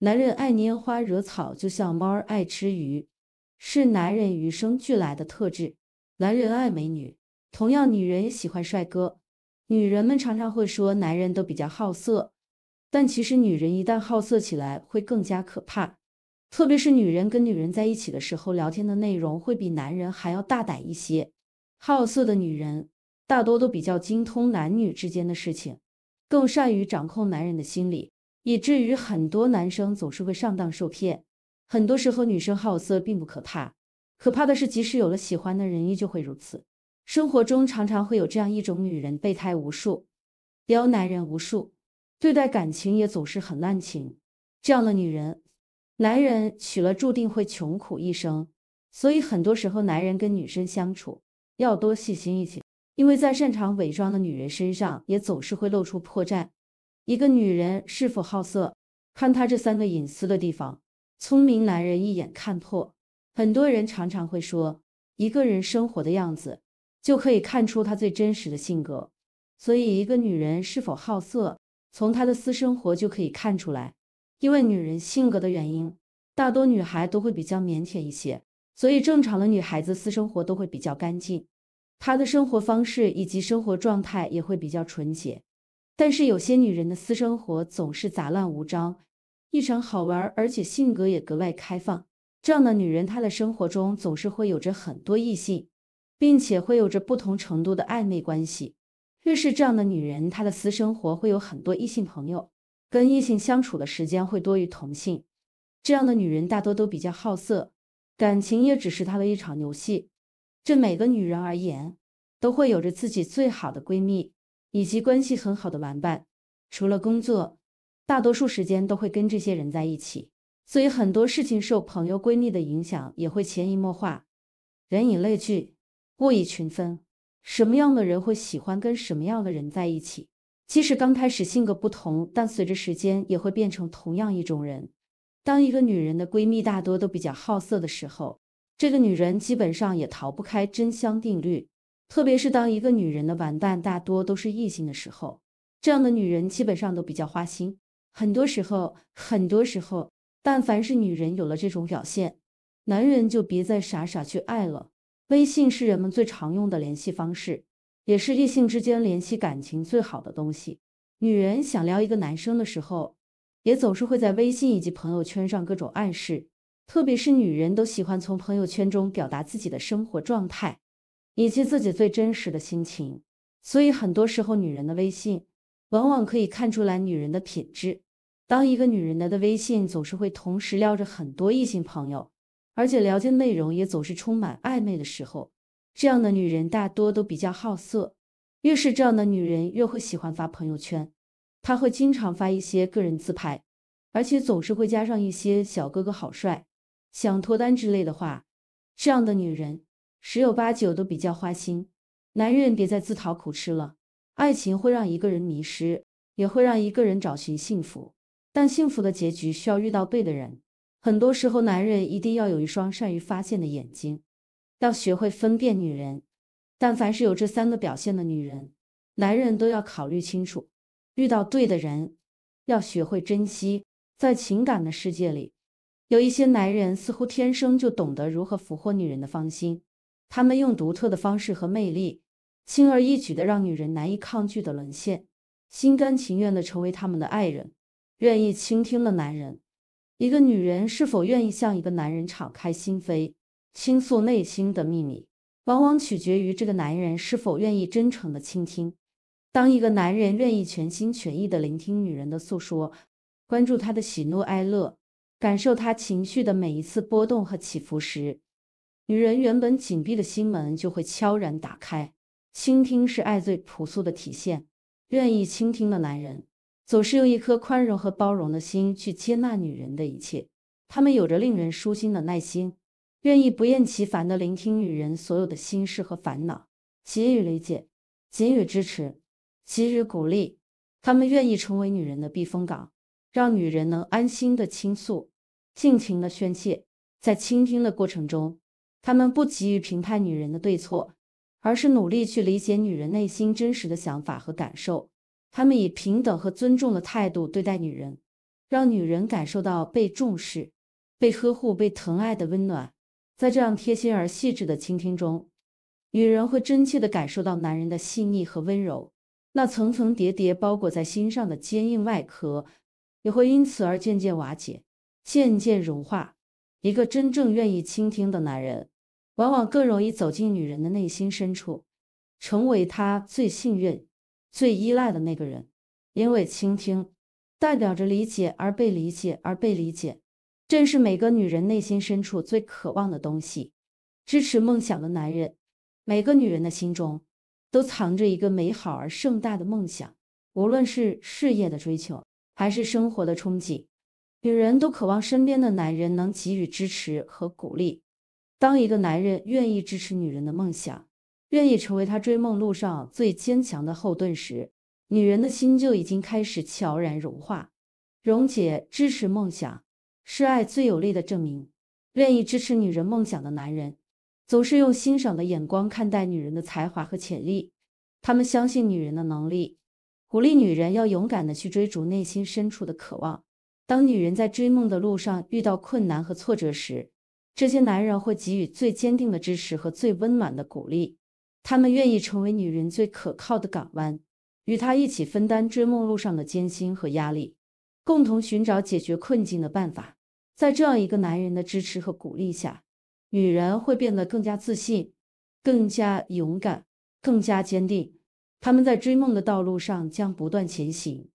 男人爱拈花惹草，就像猫儿爱吃鱼，是男人与生俱来的特质。男人爱美女，同样女人也喜欢帅哥。女人们常常会说男人都比较好色，但其实女人一旦好色起来会更加可怕。特别是女人跟女人在一起的时候，聊天的内容会比男人还要大胆一些。好色的女人大多都比较精通男女之间的事情，更善于掌控男人的心理。以至于很多男生总是会上当受骗。很多时候，女生好色并不可怕，可怕的是，即使有了喜欢的人，依旧会如此。生活中常常会有这样一种女人，备胎无数，撩男人无数，对待感情也总是很滥情。这样的女人，男人娶了注定会穷苦一生。所以，很多时候，男人跟女生相处要多细心一些，因为在擅长伪装的女人身上，也总是会露出破绽。一个女人是否好色，看她这三个隐私的地方。聪明男人一眼看破。很多人常常会说，一个人生活的样子就可以看出他最真实的性格。所以，一个女人是否好色，从她的私生活就可以看出来。因为女人性格的原因，大多女孩都会比较腼腆一些，所以正常的女孩子私生活都会比较干净，她的生活方式以及生活状态也会比较纯洁。但是有些女人的私生活总是杂乱无章，异常好玩，而且性格也格外开放。这样的女人，她的生活中总是会有着很多异性，并且会有着不同程度的暧昧关系。越是这样的女人，她的私生活会有很多异性朋友，跟异性相处的时间会多于同性。这样的女人大多都比较好色，感情也只是她的一场游戏。这每个女人而言，都会有着自己最好的闺蜜。以及关系很好的玩伴，除了工作，大多数时间都会跟这些人在一起，所以很多事情受朋友闺蜜的影响，也会潜移默化。人以类聚，物以群分，什么样的人会喜欢跟什么样的人在一起？即使刚开始性格不同，但随着时间也会变成同样一种人。当一个女人的闺蜜大多都比较好色的时候，这个女人基本上也逃不开真香定律。特别是当一个女人的玩伴大多都是异性的时候，这样的女人基本上都比较花心。很多时候，很多时候，但凡是女人有了这种表现，男人就别再傻傻去爱了。微信是人们最常用的联系方式，也是异性之间联系感情最好的东西。女人想撩一个男生的时候，也总是会在微信以及朋友圈上各种暗示。特别是女人都喜欢从朋友圈中表达自己的生活状态。以及自己最真实的心情，所以很多时候，女人的微信往往可以看出来女人的品质。当一个女人的微信总是会同时撩着很多异性朋友，而且聊天内容也总是充满暧昧的时候，这样的女人大多都比较好色。越是这样的女人，越会喜欢发朋友圈。她会经常发一些个人自拍，而且总是会加上一些“小哥哥好帅”“想脱单”之类的话。这样的女人。十有八九都比较花心，男人别再自讨苦吃了。爱情会让一个人迷失，也会让一个人找寻幸福，但幸福的结局需要遇到对的人。很多时候，男人一定要有一双善于发现的眼睛，要学会分辨女人。但凡是有这三个表现的女人，男人都要考虑清楚。遇到对的人，要学会珍惜。在情感的世界里，有一些男人似乎天生就懂得如何俘获女人的芳心。他们用独特的方式和魅力，轻而易举的让女人难以抗拒的沦陷，心甘情愿的成为他们的爱人，愿意倾听的男人。一个女人是否愿意向一个男人敞开心扉，倾诉内心的秘密，往往取决于这个男人是否愿意真诚的倾听。当一个男人愿意全心全意的聆听女人的诉说，关注她的喜怒哀乐，感受她情绪的每一次波动和起伏时，女人原本紧闭的心门就会悄然打开。倾听是爱最朴素的体现。愿意倾听的男人，总是用一颗宽容和包容的心去接纳女人的一切。他们有着令人舒心的耐心，愿意不厌其烦地聆听女人所有的心事和烦恼，给予理解，给予支持，给予鼓励。他们愿意成为女人的避风港，让女人能安心的倾诉，尽情的宣泄。在倾听的过程中。他们不急于评判女人的对错，而是努力去理解女人内心真实的想法和感受。他们以平等和尊重的态度对待女人，让女人感受到被重视、被呵护、被疼爱的温暖。在这样贴心而细致的倾听中，女人会真切地感受到男人的细腻和温柔。那层层叠叠包裹在心上的坚硬外壳，也会因此而渐渐瓦解、渐渐融化。一个真正愿意倾听的男人，往往更容易走进女人的内心深处，成为她最信任、最依赖的那个人。因为倾听代表着理解，而被理解，而被理解，正是每个女人内心深处最渴望的东西。支持梦想的男人，每个女人的心中。都藏着一个美好而盛大的梦想，无论是事业的追求，还是生活的憧憬，女人都渴望身边的男人能给予支持和鼓励。当一个男人愿意支持女人的梦想，愿意成为她追梦路上最坚强的后盾时，女人的心就已经开始悄然融化、溶解。支持梦想是爱最有力的证明。愿意支持女人梦想的男人。总是用欣赏的眼光看待女人的才华和潜力，他们相信女人的能力，鼓励女人要勇敢的去追逐内心深处的渴望。当女人在追梦的路上遇到困难和挫折时，这些男人会给予最坚定的支持和最温暖的鼓励。他们愿意成为女人最可靠的港湾，与她一起分担追梦路上的艰辛和压力，共同寻找解决困境的办法。在这样一个男人的支持和鼓励下。女人会变得更加自信，更加勇敢，更加坚定。他们在追梦的道路上将不断前行，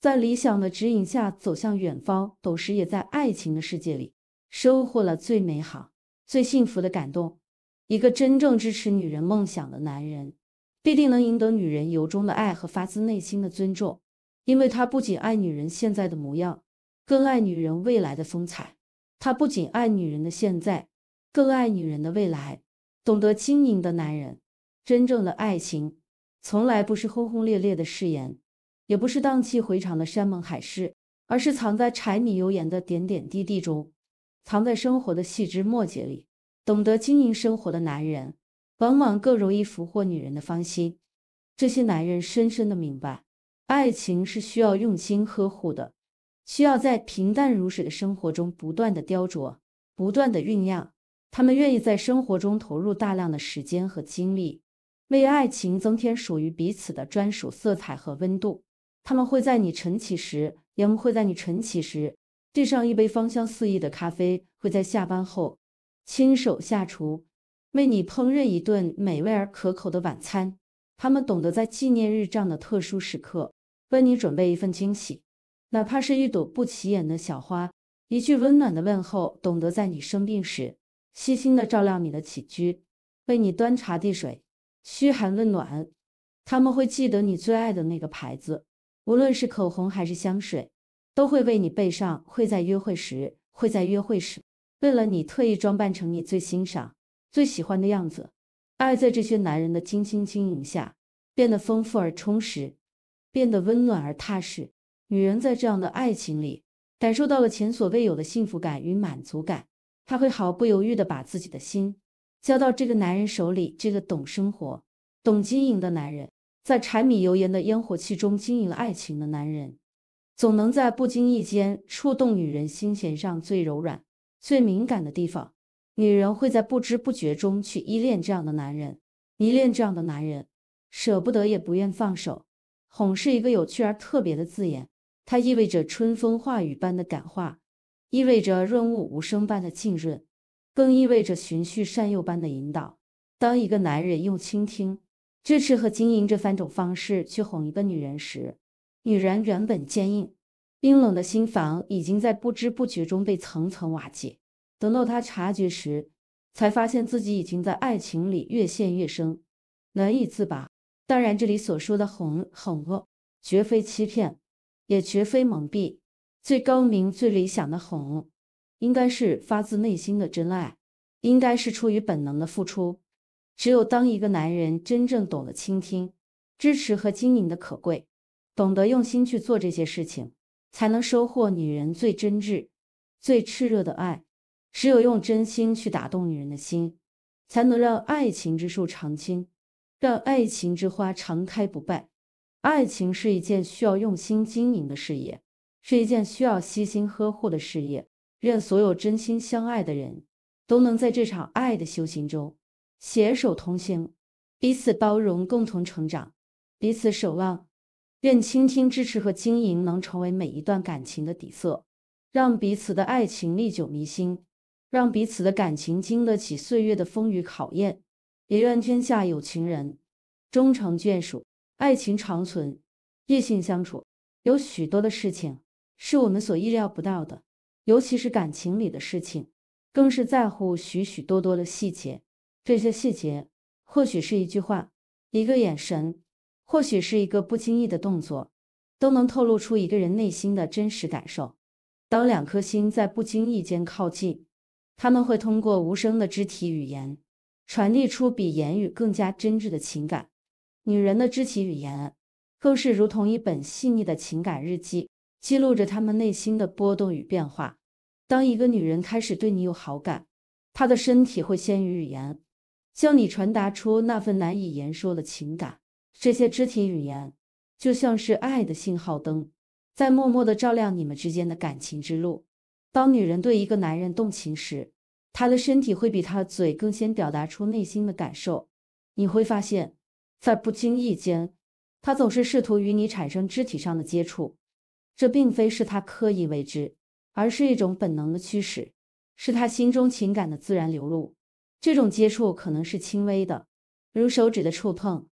在理想的指引下走向远方，同时也在爱情的世界里收获了最美好、最幸福的感动。一个真正支持女人梦想的男人，必定能赢得女人由衷的爱和发自内心的尊重，因为他不仅爱女人现在的模样，更爱女人未来的风采。他不仅爱女人的现在。更爱女人的未来，懂得经营的男人，真正的爱情从来不是轰轰烈烈的誓言，也不是荡气回肠的山盟海誓，而是藏在柴米油盐的点点滴滴中，藏在生活的细枝末节里。懂得经营生活的男人，往往更容易俘获女人的芳心。这些男人深深的明白，爱情是需要用心呵护的，需要在平淡如水的生活中不断的雕琢，不断的酝酿。他们愿意在生活中投入大量的时间和精力，为爱情增添属于彼此的专属色彩和温度。他们会在你晨起时，也会在你晨起时递上一杯芳香四溢的咖啡；会在下班后亲手下厨，为你烹饪一顿美味而可口的晚餐。他们懂得在纪念日这样的特殊时刻为你准备一份惊喜，哪怕是一朵不起眼的小花，一句温暖的问候。懂得在你生病时。细心的照料你的起居，为你端茶递水，嘘寒问暖。他们会记得你最爱的那个牌子，无论是口红还是香水，都会为你备上。会在约会时，会在约会时，为了你特意装扮成你最欣赏、最喜欢的样子。爱在这些男人的精心经营下，变得丰富而充实，变得温暖而踏实。女人在这样的爱情里，感受到了前所未有的幸福感与满足感。她会毫不犹豫地把自己的心交到这个男人手里。这个懂生活、懂经营的男人，在柴米油盐的烟火气中经营了爱情的男人，总能在不经意间触动女人心弦上最柔软、最敏感的地方。女人会在不知不觉中去依恋这样的男人，迷恋这样的男人，舍不得也不愿放手。哄是一个有趣而特别的字眼，它意味着春风化雨般的感化。意味着润物无声般的浸润，更意味着循序善诱般的引导。当一个男人用倾听、支持和经营这三种方式去哄一个女人时，女人原本坚硬、冰冷的心房已经在不知不觉中被层层瓦解。等到她察觉时，才发现自己已经在爱情里越陷越深，难以自拔。当然，这里所说的哄哄恶，绝非欺骗，也绝非蒙蔽。最高明、最理想的哄，应该是发自内心的真爱，应该是出于本能的付出。只有当一个男人真正懂得倾听、支持和经营的可贵，懂得用心去做这些事情，才能收获女人最真挚、最炽热的爱。只有用真心去打动女人的心，才能让爱情之树常青，让爱情之花常开不败。爱情是一件需要用心经营的事业。是一件需要悉心呵护的事业。愿所有真心相爱的人都能在这场爱的修行中携手同行，彼此包容，共同成长，彼此守望。愿倾听、支持和经营能成为每一段感情的底色，让彼此的爱情历久弥新，让彼此的感情经得起岁月的风雨考验。也愿天下有情人终成眷属，爱情长存。异性相处有许多的事情是我们所意料不到的，尤其是感情里的事情，更是在乎许许多多的细节。这些细节或许是一句话、一个眼神，或许是一个不经意的动作，都能透露出一个人内心的真实感受。当两颗心在不经意间靠近，他们会通过无声的肢体语言。传递出比言语更加真挚的情感。女人的肢体语言更是如同一本细腻的情感日记，记录着她们内心的波动与变化。当一个女人开始对你有好感，她的身体会先于语言向你传达出那份难以言说的情感。这些肢体语言就像是爱的信号灯，在默默的照亮你们之间的感情之路。当女人对一个男人动情时，他的身体会比他的嘴更先表达出内心的感受。你会发现，在不经意间，他总是试图与你产生肢体上的接触。这并非是他刻意为之，而是一种本能的驱使，是他心中情感的自然流露。这种接触可能是轻微的，如手指的触碰，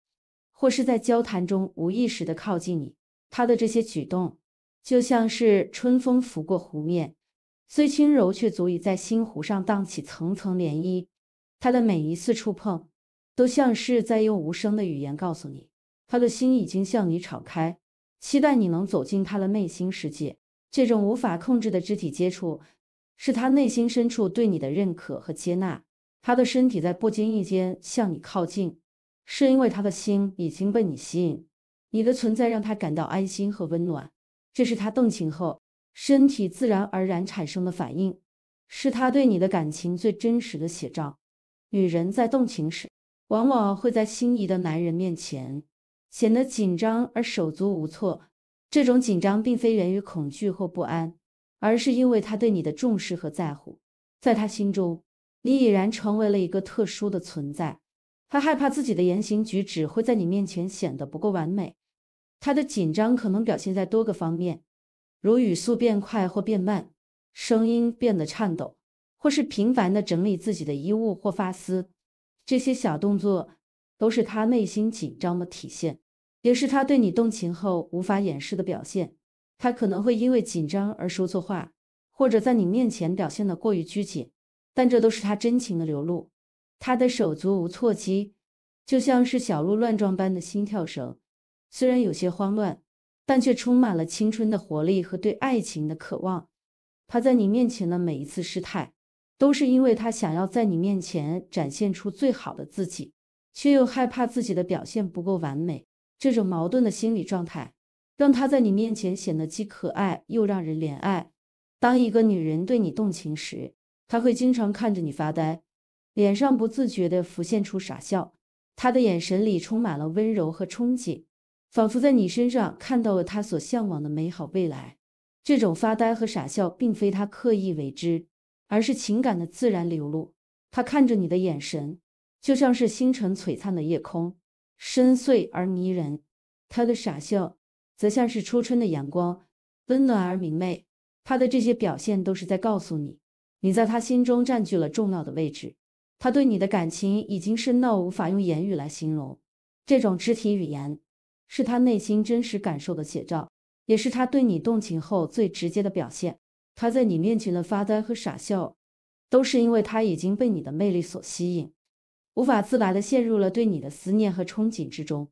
或是在交谈中无意识的靠近你。他的这些举动，就像是春风拂过湖面。虽轻柔，却足以在心湖上荡起层层涟漪。他的每一次触碰，都像是在用无声的语言告诉你，他的心已经向你敞开，期待你能走进他的内心世界。这种无法控制的肢体接触，是他内心深处对你的认可和接纳。他的身体在不经意间向你靠近，是因为他的心已经被你吸引。你的存在让他感到安心和温暖，这是他动情后。身体自然而然产生的反应，是他对你的感情最真实的写照。女人在动情时，往往会在心仪的男人面前显得紧张而手足无措。这种紧张并非源于恐惧或不安，而是因为他对你的重视和在乎。在他心中，你已然成为了一个特殊的存在。他害怕自己的言行举止会在你面前显得不够完美。他的紧张可能表现在多个方面。如语速变快或变慢，声音变得颤抖，或是频繁地整理自己的衣物或发丝，这些小动作都是他内心紧张的体现，也是他对你动情后无法掩饰的表现。他可能会因为紧张而说错话，或者在你面前表现得过于拘谨，但这都是他真情的流露。他的手足无措期，就像是小鹿乱撞般的心跳声，虽然有些慌乱。但却充满了青春的活力和对爱情的渴望。他在你面前的每一次失态，都是因为他想要在你面前展现出最好的自己，却又害怕自己的表现不够完美。这种矛盾的心理状态，让他在你面前显得既可爱又让人怜爱。当一个女人对你动情时，她会经常看着你发呆，脸上不自觉地浮现出傻笑，他的眼神里充满了温柔和憧憬。仿佛在你身上看到了他所向往的美好未来。这种发呆和傻笑，并非他刻意为之，而是情感的自然流露。他看着你的眼神，就像是星辰璀璨的夜空，深邃而迷人。他的傻笑，则像是初春的阳光，温暖而明媚。他的这些表现，都是在告诉你，你在他心中占据了重要的位置。他对你的感情已经深到无法用言语来形容。这种肢体语言。是他内心真实感受的写照，也是他对你动情后最直接的表现。他在你面前的发呆和傻笑，都是因为他已经被你的魅力所吸引，无法自拔的陷入了对你的思念和憧憬之中。